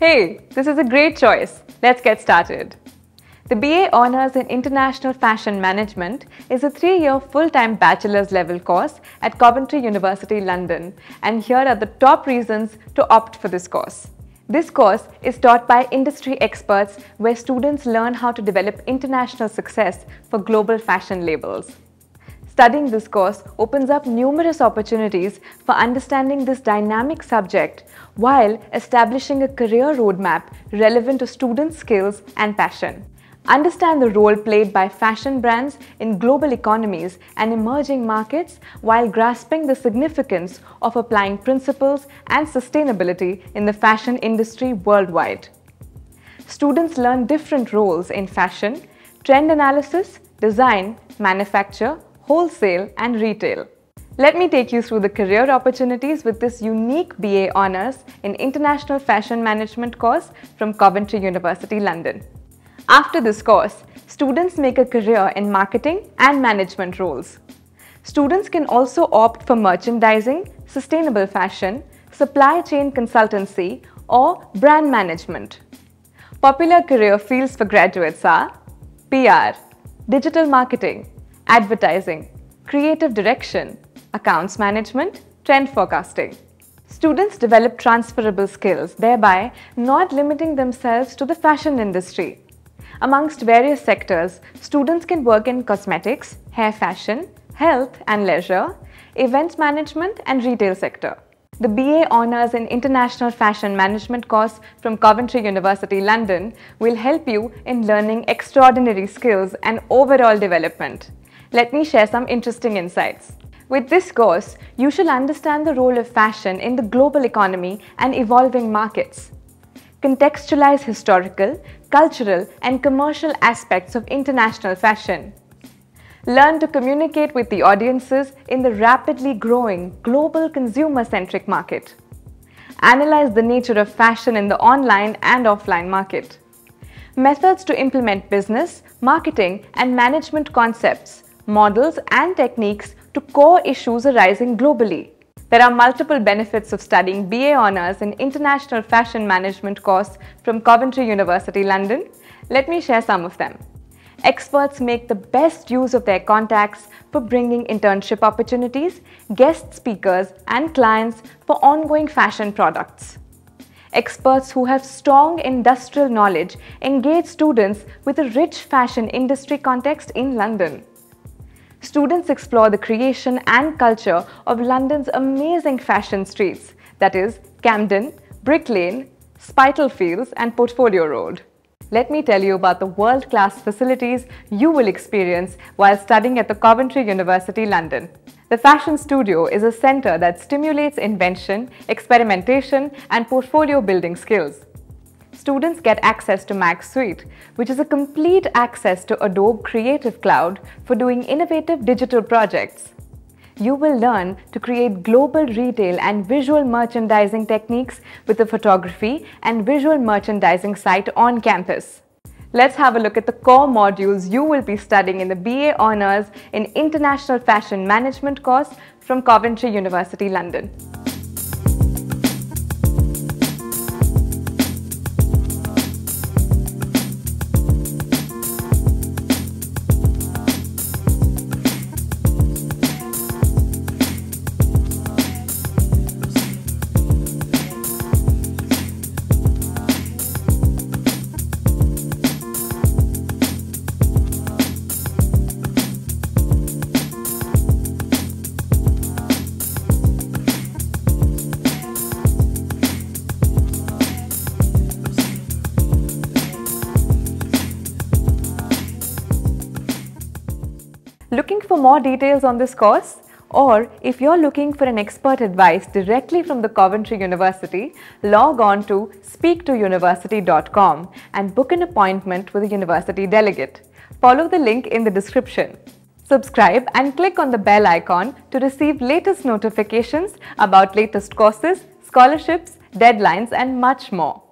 Hey, this is a great choice. Let's get started. The BA Honours in International Fashion Management is a three-year full-time bachelor's level course at Coventry University London and here are the top reasons to opt for this course. This course is taught by industry experts where students learn how to develop international success for global fashion labels. Studying this course opens up numerous opportunities for understanding this dynamic subject while establishing a career roadmap relevant to students' skills and passion. Understand the role played by fashion brands in global economies and emerging markets while grasping the significance of applying principles and sustainability in the fashion industry worldwide. Students learn different roles in fashion, trend analysis, design, manufacture, wholesale and retail. Let me take you through the career opportunities with this unique BA Honours in International Fashion Management course from Coventry University, London. After this course, students make a career in marketing and management roles. Students can also opt for merchandising, sustainable fashion, supply chain consultancy or brand management. Popular career fields for graduates are PR, digital marketing, advertising, creative direction, accounts management, trend forecasting. Students develop transferable skills, thereby not limiting themselves to the fashion industry. Amongst various sectors, students can work in cosmetics, hair fashion, health and leisure, events management and retail sector. The BA Honours in International Fashion Management course from Coventry University, London will help you in learning extraordinary skills and overall development. Let me share some interesting insights. With this course, you shall understand the role of fashion in the global economy and evolving markets. Contextualize historical, cultural and commercial aspects of international fashion. Learn to communicate with the audiences in the rapidly growing global consumer-centric market. Analyze the nature of fashion in the online and offline market. Methods to implement business, marketing and management concepts models and techniques to core issues arising globally. There are multiple benefits of studying BA Honours in International Fashion Management course from Coventry University, London. Let me share some of them. Experts make the best use of their contacts for bringing internship opportunities, guest speakers and clients for ongoing fashion products. Experts who have strong industrial knowledge engage students with a rich fashion industry context in London students explore the creation and culture of London's amazing fashion streets, that is, Camden, Brick Lane, Spitalfields and Portobello Road. Let me tell you about the world-class facilities you will experience while studying at the Coventry University, London. The Fashion Studio is a center that stimulates invention, experimentation and portfolio building skills students get access to Mac Suite, which is a complete access to Adobe Creative Cloud for doing innovative digital projects. You will learn to create global retail and visual merchandising techniques with the photography and visual merchandising site on campus. Let's have a look at the core modules you will be studying in the BA Honours in International Fashion Management course from Coventry University, London. Looking for more details on this course? Or if you're looking for an expert advice directly from the Coventry University, log on to speaktouniversity.com and book an appointment with a university delegate. Follow the link in the description. Subscribe and click on the bell icon to receive latest notifications about latest courses, scholarships, deadlines and much more.